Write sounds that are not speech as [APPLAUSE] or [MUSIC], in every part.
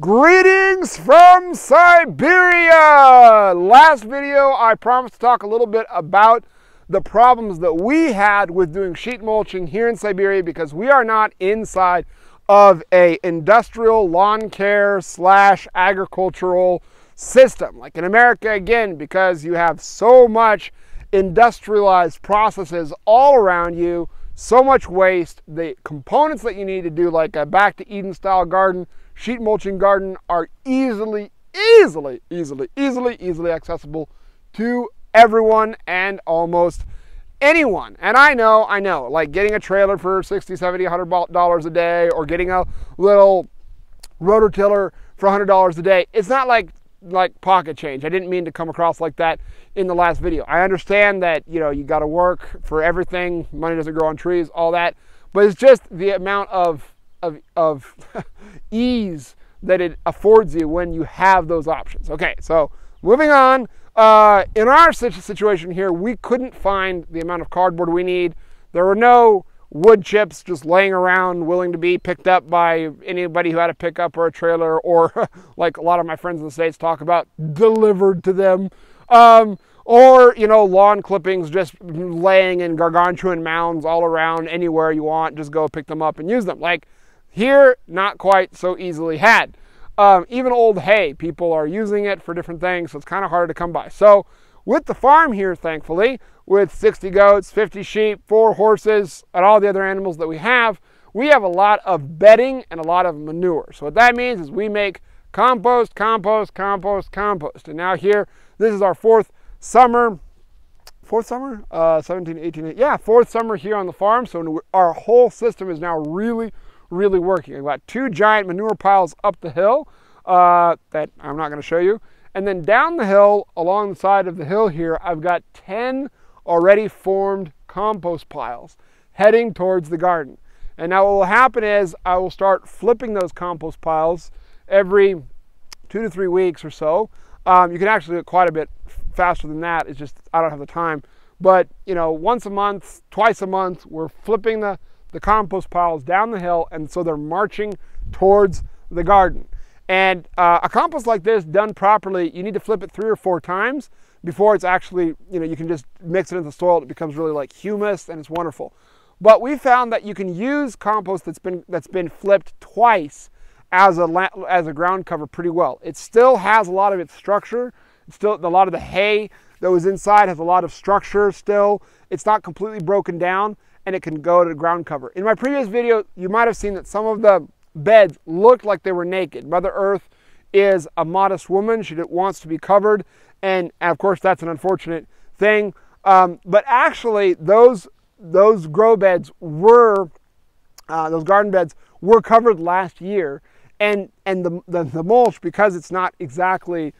Greetings from Siberia! Last video I promised to talk a little bit about the problems that we had with doing sheet mulching here in Siberia because we are not inside of a industrial lawn care slash agricultural system. Like in America again, because you have so much industrialized processes all around you, so much waste, the components that you need to do like a back to Eden style garden, sheet mulching garden are easily, easily, easily, easily, easily accessible to everyone and almost anyone. And I know, I know, like getting a trailer for 60, 70, 100 dollars a day or getting a little rototiller for $100 a day. It's not like like pocket change. I didn't mean to come across like that in the last video. I understand that, you know, you got to work for everything. Money doesn't grow on trees, all that. But it's just the amount of of, of [LAUGHS] ease that it affords you when you have those options. Okay, so moving on. Uh, in our situation here, we couldn't find the amount of cardboard we need. There were no wood chips just laying around willing to be picked up by anybody who had a pickup or a trailer or [LAUGHS] like a lot of my friends in the states talk about delivered to them um, or you know lawn clippings just laying in gargantuan mounds all around anywhere you want just go pick them up and use them like here not quite so easily had um, even old hay, people are using it for different things, so it's kind of hard to come by. So with the farm here, thankfully, with 60 goats, 50 sheep, four horses, and all the other animals that we have, we have a lot of bedding and a lot of manure. So what that means is we make compost, compost, compost, compost. And now here, this is our fourth summer, fourth summer, uh, 17, 18, yeah, fourth summer here on the farm. So our whole system is now really, really working. I've got two giant manure piles up the hill uh, that I'm not going to show you. And then down the hill, along the side of the hill here, I've got 10 already formed compost piles heading towards the garden. And now what will happen is I will start flipping those compost piles every two to three weeks or so. Um, you can actually do it quite a bit faster than that. It's just I don't have the time. But you know, once a month, twice a month, we're flipping the the compost piles down the hill, and so they're marching towards the garden. And uh, a compost like this done properly, you need to flip it three or four times before it's actually, you know, you can just mix it into the soil. It becomes really like humus and it's wonderful. But we found that you can use compost that's been that's been flipped twice as a as a ground cover pretty well. It still has a lot of its structure. It's still a lot of the hay that was inside has a lot of structure still. It's not completely broken down and it can go to ground cover. In my previous video, you might have seen that some of the beds looked like they were naked. Mother Earth is a modest woman. She wants to be covered. And, of course, that's an unfortunate thing. Um, but actually, those, those grow beds were, uh, those garden beds were covered last year. And, and the, the, the mulch, because it's not exactly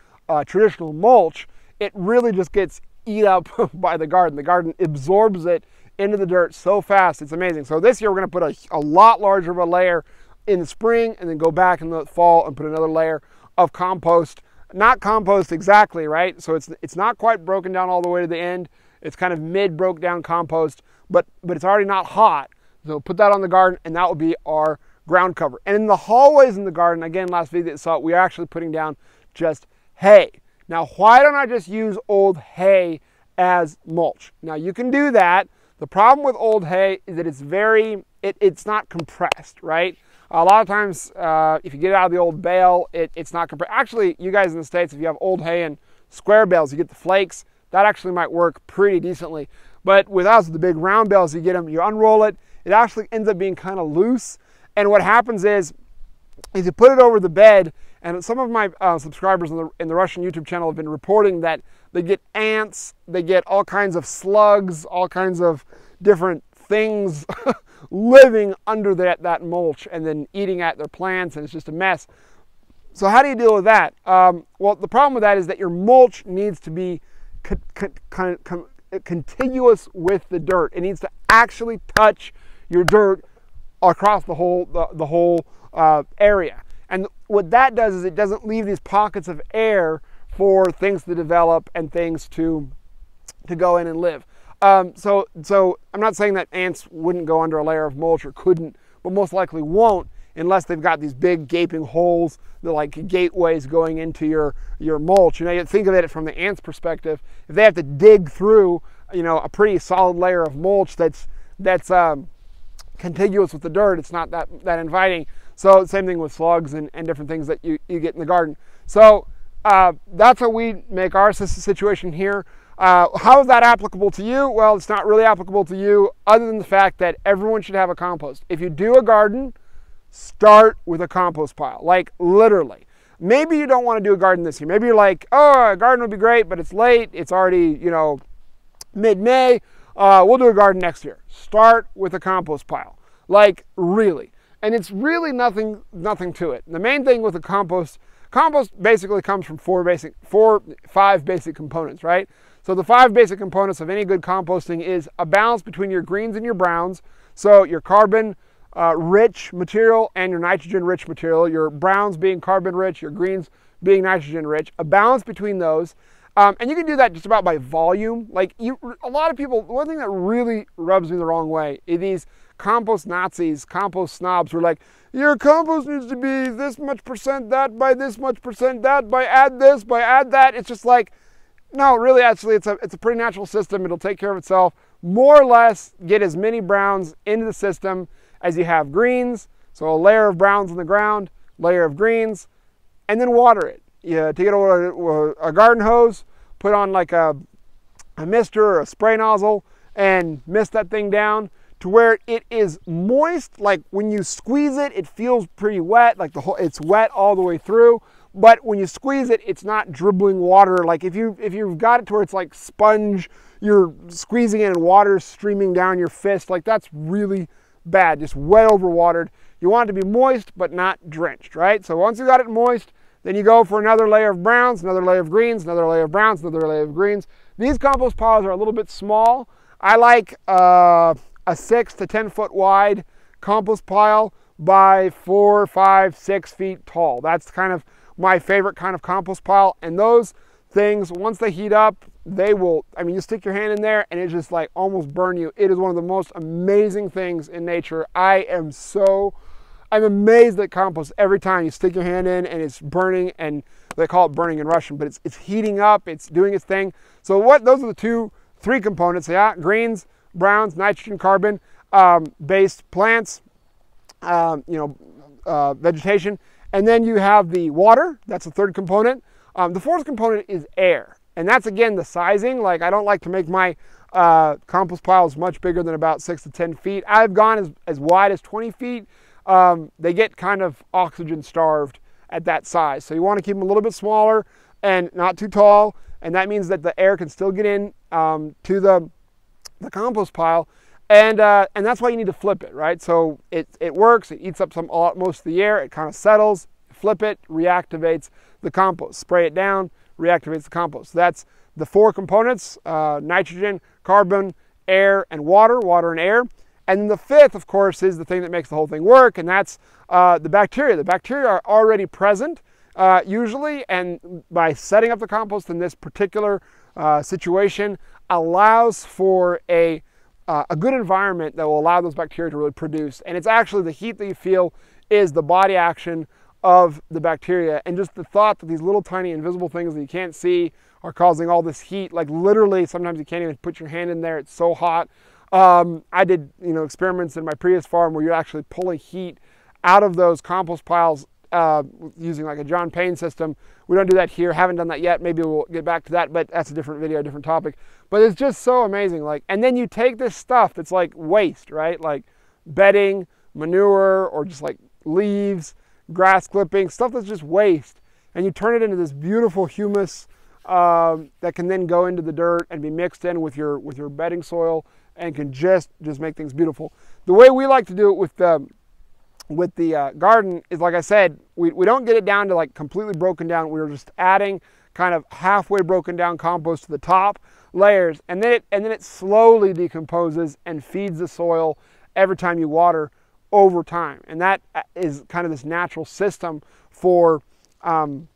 traditional mulch, it really just gets eat up [LAUGHS] by the garden. The garden absorbs it into the dirt so fast. It's amazing. So this year we're going to put a, a lot larger of a layer in the spring and then go back in the fall and put another layer of compost. Not compost exactly, right? So it's it's not quite broken down all the way to the end. It's kind of mid broke down compost, but but it's already not hot. So put that on the garden and that will be our ground cover. And in the hallways in the garden, again, last video that saw it, we are actually putting down just hay. Now, why don't I just use old hay as mulch? Now you can do that. The problem with old hay is that it's very, it, it's not compressed, right? A lot of times, uh, if you get it out of the old bale, it, it's not compressed. Actually, you guys in the States, if you have old hay in square bales, you get the flakes, that actually might work pretty decently. But with us, the big round bales, you get them, you unroll it, it actually ends up being kind of loose. And what happens is, is you put it over the bed, and some of my uh, subscribers in the, in the Russian YouTube channel have been reporting that they get ants, they get all kinds of slugs, all kinds of different things [LAUGHS] living under that, that mulch and then eating at their plants, and it's just a mess. So, how do you deal with that? Um, well, the problem with that is that your mulch needs to be co co co contiguous with the dirt. It needs to actually touch your dirt across the whole the, the whole uh, area. And what that does is it doesn't leave these pockets of air for things to develop and things to to go in and live. Um, so so I'm not saying that ants wouldn't go under a layer of mulch or couldn't, but most likely won't unless they've got these big gaping holes, the like gateways going into your your mulch. You know, you think of it from the ants' perspective. If they have to dig through, you know, a pretty solid layer of mulch that's that's um, contiguous with the dirt, it's not that that inviting. So same thing with slugs and, and different things that you, you get in the garden. So uh, that's how we make our situation here. Uh, how is that applicable to you? Well, it's not really applicable to you other than the fact that everyone should have a compost. If you do a garden, start with a compost pile, like literally. Maybe you don't want to do a garden this year. Maybe you're like, oh, a garden would be great, but it's late. It's already, you know, mid-May. Uh, we'll do a garden next year. Start with a compost pile, like really. And it's really nothing, nothing to it. The main thing with a compost, compost basically comes from four basic, four, five basic components, right? So the five basic components of any good composting is a balance between your greens and your browns. So your carbon uh, rich material and your nitrogen rich material, your browns being carbon rich, your greens being nitrogen rich, a balance between those. Um, and you can do that just about by volume. Like you, a lot of people, one thing that really rubs me the wrong way is these compost Nazis, compost snobs who are like, your compost needs to be this much percent that by this much percent that by add this by add that. It's just like, no, really, actually, it's a, it's a pretty natural system. It'll take care of itself. More or less, get as many browns into the system as you have greens. So a layer of browns on the ground, layer of greens, and then water it. You take it over a garden hose, put on like a, a mister or a spray nozzle, and mist that thing down to where it is moist. Like when you squeeze it, it feels pretty wet. Like the whole, it's wet all the way through but when you squeeze it, it's not dribbling water. Like if you if you've got it to where it's like sponge, you're squeezing it and water streaming down your fist. Like that's really bad, just wet over watered. You want it to be moist but not drenched, right? So once you got it moist, then you go for another layer of browns, another layer of greens, another layer of browns, another layer of greens. These compost piles are a little bit small. I like uh, a six to 10 foot wide compost pile by four, five, six feet tall. That's kind of my favorite kind of compost pile. And those things, once they heat up, they will, I mean, you stick your hand in there and it just like almost burn you. It is one of the most amazing things in nature. I am so, I'm amazed at compost every time you stick your hand in and it's burning and they call it burning in Russian, but it's, it's heating up, it's doing its thing. So what, those are the two, three components, yeah, greens, browns, nitrogen, carbon, um, based plants, um, you know, uh, vegetation, and then you have the water, that's the third component. Um, the fourth component is air. And that's again the sizing. Like I don't like to make my uh, compost piles much bigger than about six to 10 feet. I've gone as, as wide as 20 feet. Um, they get kind of oxygen starved at that size. So you want to keep them a little bit smaller and not too tall. And that means that the air can still get in um, to the, the compost pile. And, uh, and that's why you need to flip it, right? So it, it works, it eats up some most of the air, it kind of settles, flip it, reactivates the compost. Spray it down, reactivates the compost. That's the four components, uh, nitrogen, carbon, air, and water, water and air. And the fifth, of course, is the thing that makes the whole thing work, and that's uh, the bacteria. The bacteria are already present, uh, usually, and by setting up the compost in this particular uh, situation allows for a uh, a good environment that will allow those bacteria to really produce. And it's actually the heat that you feel is the body action of the bacteria. And just the thought that these little tiny invisible things that you can't see are causing all this heat, like literally sometimes you can't even put your hand in there, it's so hot. Um, I did you know experiments in my previous farm where you're actually pulling heat out of those compost piles uh, using like a Jean Pain system. We don't do that here. Haven't done that yet. Maybe we'll get back to that, but that's a different video, a different topic. But it's just so amazing. Like, and then you take this stuff that's like waste, right? Like bedding, manure, or just like leaves, grass clippings, stuff that's just waste, and you turn it into this beautiful humus um, that can then go into the dirt and be mixed in with your with your bedding soil and can just just make things beautiful. The way we like to do it with the with the uh, garden is like I said, we, we don't get it down to like completely broken down. We're just adding kind of halfway broken down compost to the top layers and then it and then it slowly decomposes and feeds the soil every time you water over time. And that uh, kind of this natural system for um,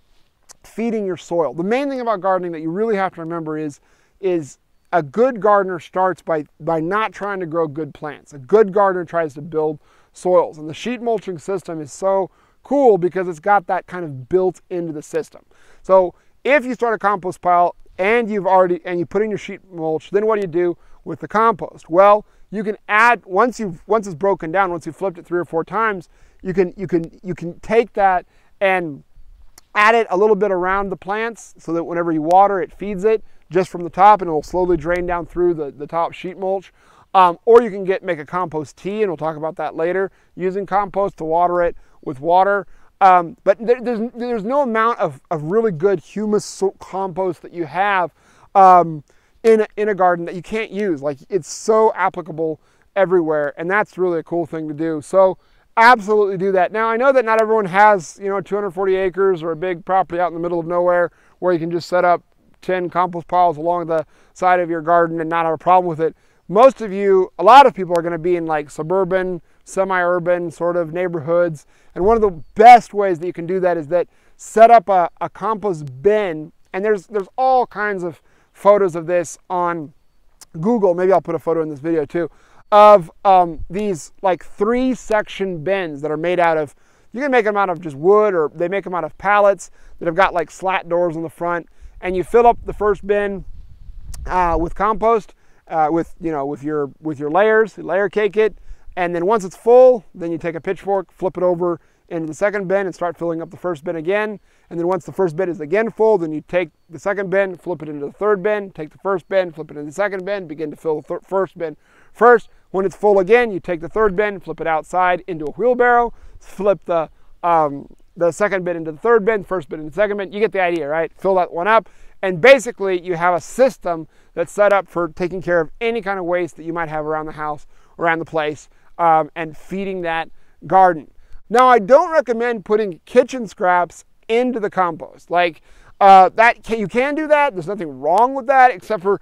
feeding your soil. The main thing about gardening that you really have to remember is, is a good gardener starts by, by not trying to grow good plants. A good gardener tries to build soils. And the sheet mulching system is so cool because it's got that kind of built into the system. So if you start a compost pile and you've already and you put in your sheet mulch, then what do you do with the compost? Well, you can add once you've once it's broken down, once you've flipped it three or four times, you can you can you can take that and add it a little bit around the plants so that whenever you water it feeds it just from the top and it will slowly drain down through the, the top sheet mulch. Um, or you can get make a compost tea and we'll talk about that later using compost to water it with water. Um, but there, there's, there's no amount of, of really good humus compost that you have um, in, a, in a garden that you can't use. Like it's so applicable everywhere, and that's really a cool thing to do. So absolutely do that. Now I know that not everyone has you know 240 acres or a big property out in the middle of nowhere where you can just set up 10 compost piles along the side of your garden and not have a problem with it. Most of you, a lot of people are going to be in like suburban semi-urban sort of neighborhoods. And one of the best ways that you can do that is that set up a, a compost bin. And there's, there's all kinds of photos of this on Google. Maybe I'll put a photo in this video too of um, these like three section bins that are made out of, you can make them out of just wood or they make them out of pallets that have got like slat doors on the front. And you fill up the first bin uh, with compost, uh, with, you know, with your, with your layers, layer cake it. And then once it's full, then you take a pitchfork, flip it over into the second bin and start filling up the first bin again. And then once the first bin is again full, then you take the second bin, flip it into the third bin, take the first bin, flip it into the second bin, begin to fill the first bin first. When it's full again, you take the third bin, flip it outside into a wheelbarrow, flip the um, the second bin into the third bin, first bin into the second bin. You get the idea, right? Fill that one up. And basically, you have a system that's set up for taking care of any kind of waste that you might have around the house, around the place um, and feeding that garden. Now, I don't recommend putting kitchen scraps into the compost. Like uh, that, you can do that. There's nothing wrong with that, except for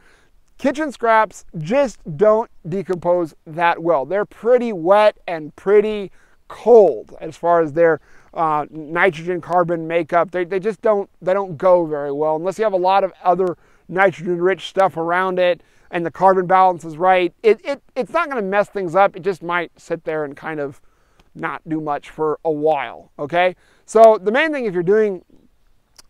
kitchen scraps just don't decompose that well. They're pretty wet and pretty cold as far as their uh, nitrogen carbon makeup. They, they just don't they don't go very well unless you have a lot of other nitrogen rich stuff around it and the carbon balance is right, it, it, it's not going to mess things up. It just might sit there and kind of not do much for a while, okay? So the main thing if you're doing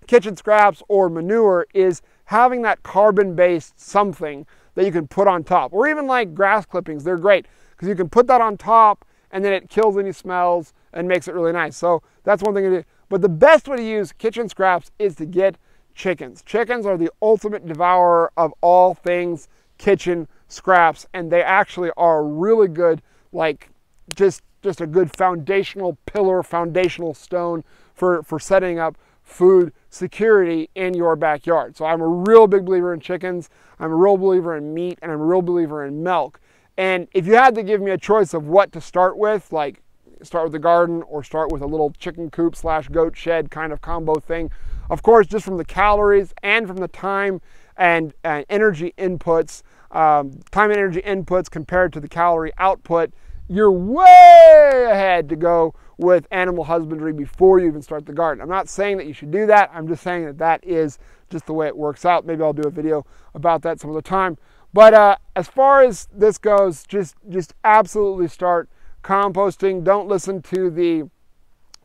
kitchen scraps or manure is having that carbon-based something that you can put on top. Or even like grass clippings, they're great because you can put that on top and then it kills any smells and makes it really nice. So that's one thing to do. But the best way to use kitchen scraps is to get chickens. Chickens are the ultimate devourer of all things kitchen scraps and they actually are really good like just just a good foundational pillar foundational stone for for setting up food security in your backyard so i'm a real big believer in chickens i'm a real believer in meat and i'm a real believer in milk and if you had to give me a choice of what to start with like start with the garden or start with a little chicken coop slash goat shed kind of combo thing of course just from the calories and from the time and, energy inputs um, time and energy inputs compared to the calorie output, you're way ahead to go with animal husbandry before you even start the garden. I'm not saying that you should do that. I'm just saying that that is just the way it works out. Maybe I'll do a video about that some other time. But uh, as far as this goes, just just absolutely start composting. Don't listen to the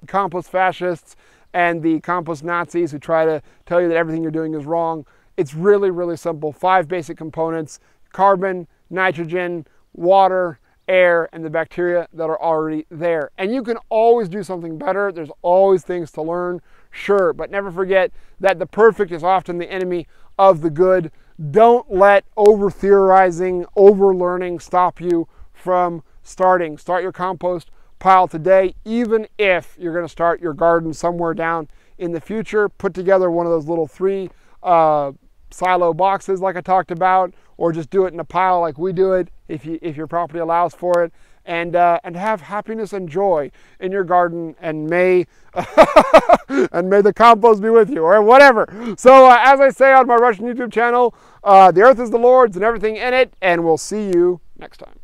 compost fascists and the compost Nazis who try to tell you that everything you're doing is wrong. It's really, really simple. Five basic components carbon, nitrogen, water, air, and the bacteria that are already there. And you can always do something better. There's always things to learn, sure, but never forget that the perfect is often the enemy of the good. Don't let over theorizing, over learning stop you from starting. Start your compost pile today, even if you're going to start your garden somewhere down in the future. Put together one of those little three uh, silo boxes like I talked about, or just do it in a pile like we do it if, you, if your property allows for it. And, uh, and have happiness and joy in your garden and may [LAUGHS] and may the compost be with you or whatever so uh, as i say on my russian youtube channel uh, the earth is the lord's and everything in it and we'll see you next time